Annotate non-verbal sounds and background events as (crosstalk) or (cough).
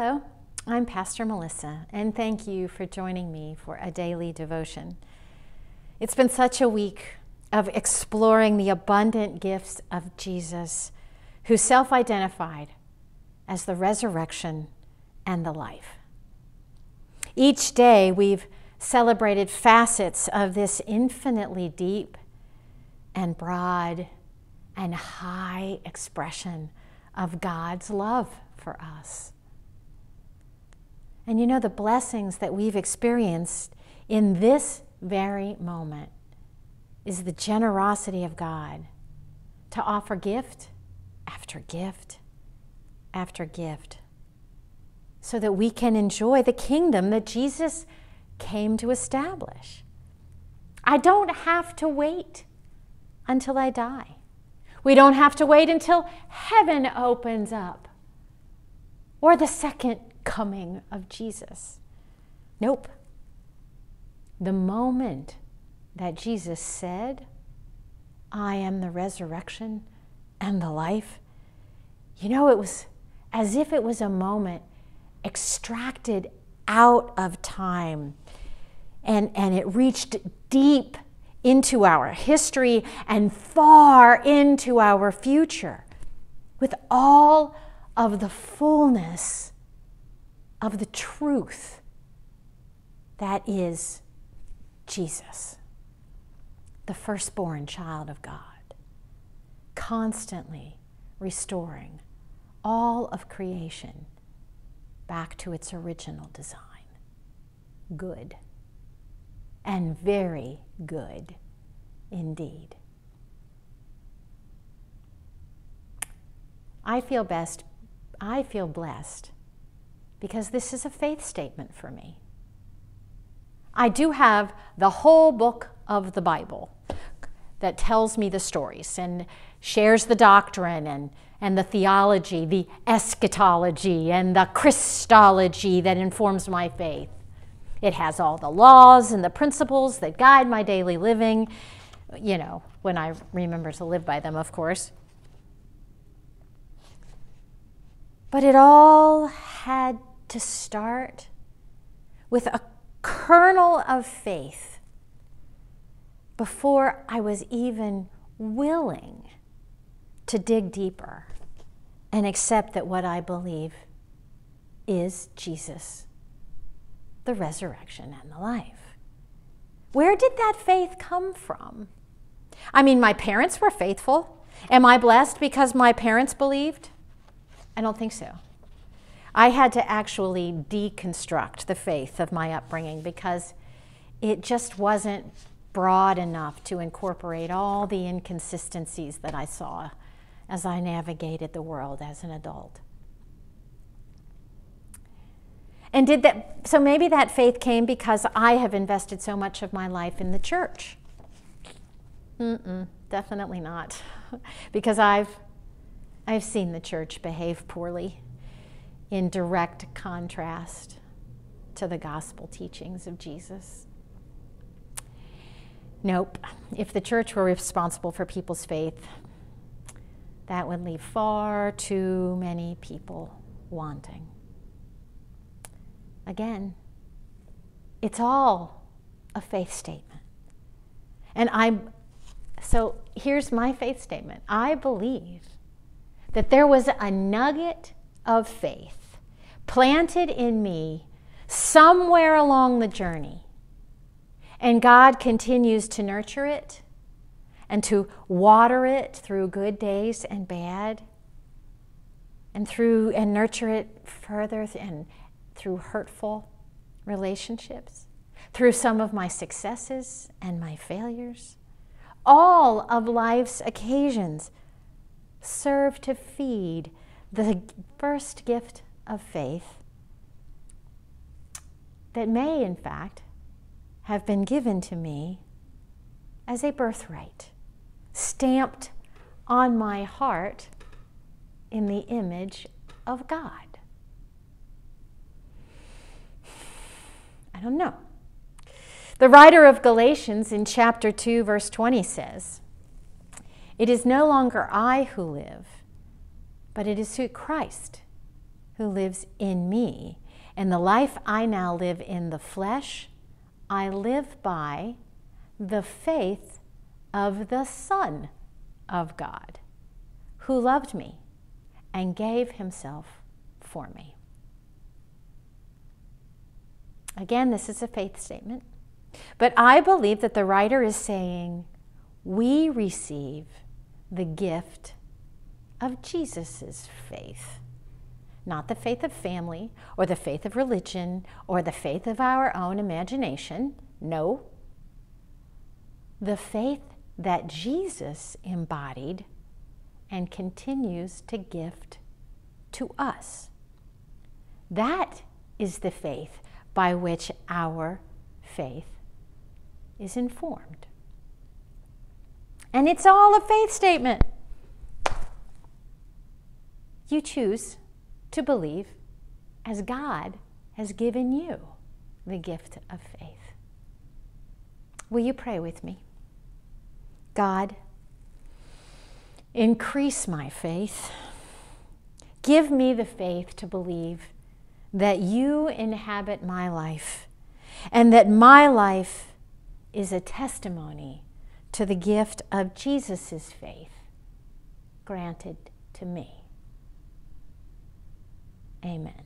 Hello, I'm Pastor Melissa, and thank you for joining me for a daily devotion. It's been such a week of exploring the abundant gifts of Jesus, who self identified as the resurrection and the life. Each day, we've celebrated facets of this infinitely deep and broad and high expression of God's love for us. And you know, the blessings that we've experienced in this very moment is the generosity of God to offer gift after gift after gift so that we can enjoy the kingdom that Jesus came to establish. I don't have to wait until I die. We don't have to wait until heaven opens up or the second coming of Jesus. Nope. The moment that Jesus said, I am the resurrection and the life, you know, it was as if it was a moment extracted out of time and, and it reached deep into our history and far into our future with all of the fullness of the truth that is Jesus, the firstborn child of God, constantly restoring all of creation back to its original design. Good. And very good indeed. I feel best, I feel blessed because this is a faith statement for me. I do have the whole book of the Bible that tells me the stories and shares the doctrine and, and the theology, the eschatology, and the Christology that informs my faith. It has all the laws and the principles that guide my daily living, you know, when I remember to live by them, of course. But it all had to start with a kernel of faith before I was even willing to dig deeper and accept that what I believe is Jesus, the resurrection and the life. Where did that faith come from? I mean, my parents were faithful. Am I blessed because my parents believed? I don't think so. I had to actually deconstruct the faith of my upbringing because it just wasn't broad enough to incorporate all the inconsistencies that I saw as I navigated the world as an adult. And did that, so maybe that faith came because I have invested so much of my life in the church. Mm-mm, definitely not. (laughs) because I've, I've seen the church behave poorly in direct contrast to the gospel teachings of Jesus. Nope. If the church were responsible for people's faith, that would leave far too many people wanting. Again, it's all a faith statement. And I'm so here's my faith statement. I believe that there was a nugget of faith planted in me somewhere along the journey. And God continues to nurture it and to water it through good days and bad and through and nurture it further and through hurtful relationships, through some of my successes and my failures. All of life's occasions serve to feed the first gift of faith that may, in fact, have been given to me as a birthright, stamped on my heart in the image of God. I don't know. The writer of Galatians in chapter 2, verse 20 says, It is no longer I who live, but it is through Christ who lives in me. And the life I now live in the flesh, I live by the faith of the Son of God, who loved me and gave himself for me. Again, this is a faith statement. But I believe that the writer is saying, we receive the gift of Jesus' faith. Not the faith of family or the faith of religion or the faith of our own imagination. No. The faith that Jesus embodied and continues to gift to us. That is the faith by which our faith is informed. And it's all a faith statement. You choose to believe as God has given you the gift of faith. Will you pray with me? God, increase my faith. Give me the faith to believe that you inhabit my life and that my life is a testimony to the gift of Jesus' faith granted to me. Amen.